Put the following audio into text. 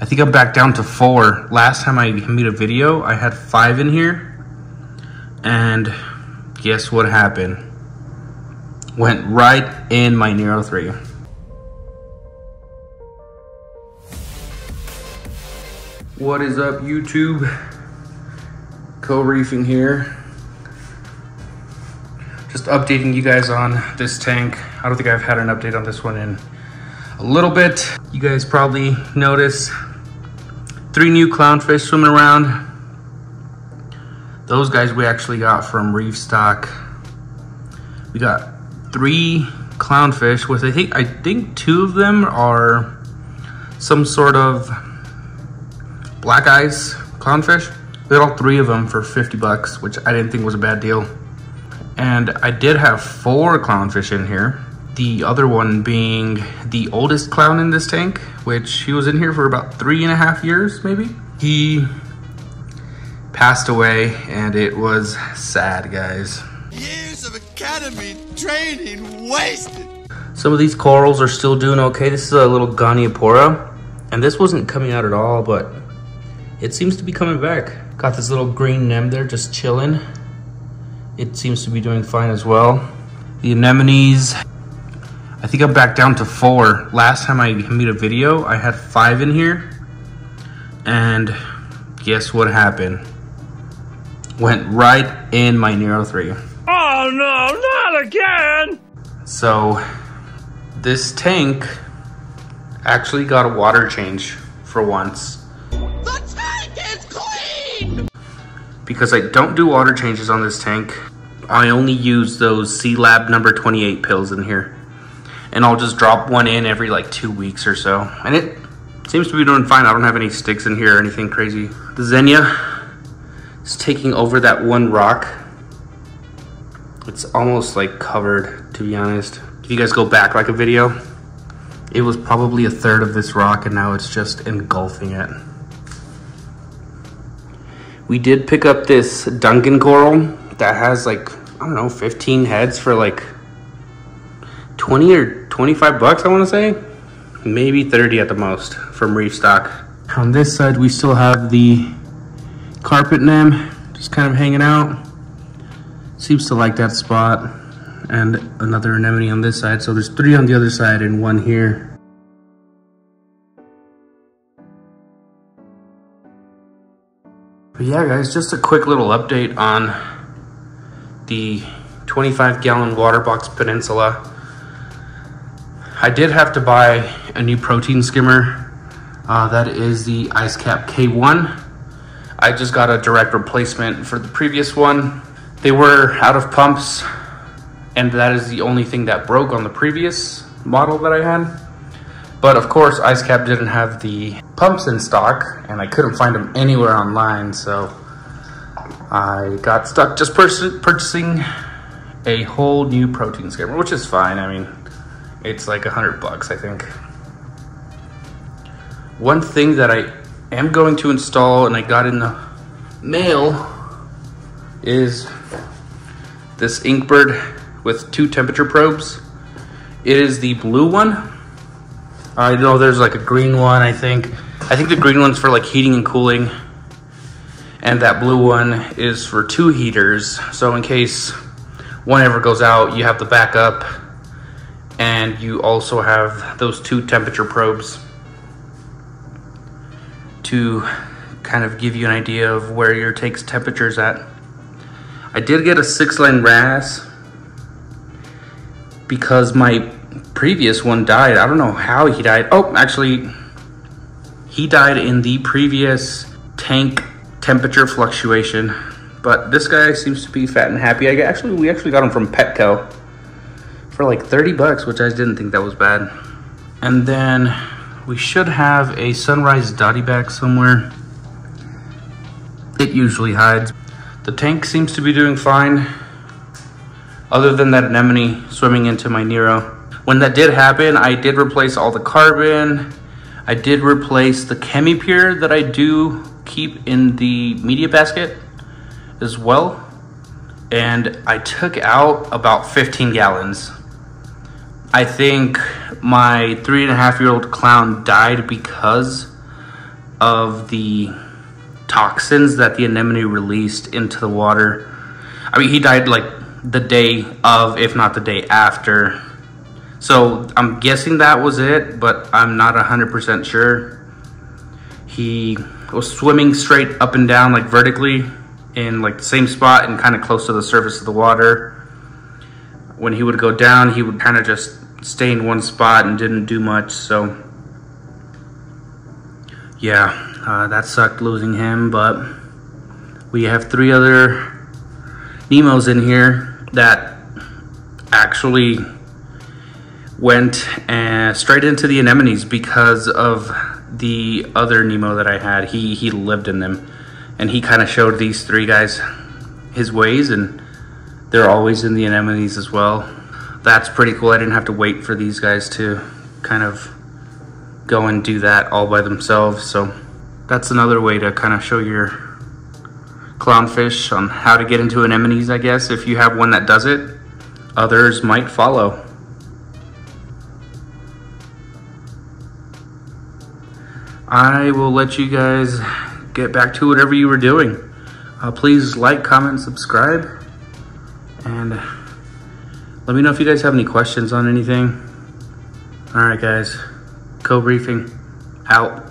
I think I'm back down to four. Last time I made a video, I had five in here. And guess what happened? Went right in my Nero 3. What is up, YouTube? Co-reefing here. Just updating you guys on this tank. I don't think I've had an update on this one in a little bit. You guys probably notice three new clownfish swimming around. Those guys we actually got from Reef Stock. We got three clownfish with I think I think two of them are some sort of black eyes clownfish. We got all three of them for 50 bucks, which I didn't think was a bad deal. And I did have four clownfish in here. The other one being the oldest clown in this tank, which he was in here for about three and a half years, maybe. He passed away and it was sad, guys. Years of academy training wasted. Some of these corals are still doing okay. This is a little Goniopora, and this wasn't coming out at all, but it seems to be coming back. Got this little green nem there just chilling. It seems to be doing fine as well. The anemones, I think I'm back down to four. Last time I made a video, I had five in here. And guess what happened? Went right in my Nero 3. Oh no, not again! So this tank actually got a water change for once. The tank is clean! Because I don't do water changes on this tank, I only use those C-Lab number 28 pills in here. And I'll just drop one in every like two weeks or so. And it seems to be doing fine. I don't have any sticks in here or anything crazy. The Xenia is taking over that one rock. It's almost like covered, to be honest. If you guys go back like a video, it was probably a third of this rock and now it's just engulfing it. We did pick up this Duncan coral that has like, I don't know, 15 heads for like 20 or 25 bucks, I want to say. Maybe 30 at the most from Reef Stock. On this side, we still have the carpet nem just kind of hanging out. Seems to like that spot. And another anemone on this side. So there's three on the other side and one here. But yeah, guys, just a quick little update on the 25 gallon Waterbox peninsula. I did have to buy a new protein skimmer. Uh, that is the IceCap K1. I just got a direct replacement for the previous one. They were out of pumps, and that is the only thing that broke on the previous model that I had. But of course, IceCap didn't have the pumps in stock, and I couldn't find them anywhere online, so I got stuck just purchasing a whole new protein skimmer, which is fine. I mean, it's like a hundred bucks, I think. One thing that I am going to install, and I got in the mail, is this Inkbird with two temperature probes. It is the blue one. I know there's like a green one, I think. I think the green one's for like heating and cooling. And that blue one is for two heaters. So in case one ever goes out, you have the backup. And you also have those two temperature probes to kind of give you an idea of where your tank's temperature is at. I did get a six line wrasse because my previous one died. I don't know how he died. Oh, actually, he died in the previous tank temperature fluctuation. But this guy seems to be fat and happy. I actually, we actually got him from Petco for like 30 bucks, which I didn't think that was bad. And then we should have a Sunrise Dottyback somewhere. It usually hides. The tank seems to be doing fine. Other than that anemone swimming into my Nero. When that did happen, I did replace all the carbon. I did replace the ChemiPure that I do keep in the media basket as well. And I took out about 15 gallons. I think my three and a half year old clown died because of the toxins that the anemone released into the water. I mean, he died like the day of, if not the day after. So I'm guessing that was it, but I'm not 100% sure. He was swimming straight up and down, like vertically, in like the same spot and kind of close to the surface of the water. When he would go down, he would kind of just stay in one spot and didn't do much. So yeah, uh, that sucked losing him, but we have three other Nemos in here that actually went uh, straight into the anemones because of the other Nemo that I had. He he lived in them, and he kind of showed these three guys his ways, and they're always in the anemones as well. That's pretty cool. I didn't have to wait for these guys to kind of go and do that all by themselves. So that's another way to kind of show your clownfish on how to get into anemones, I guess. If you have one that does it, others might follow. I will let you guys get back to whatever you were doing. Uh, please like, comment, subscribe, and uh, let me know if you guys have any questions on anything. All right, guys. Co-reefing out.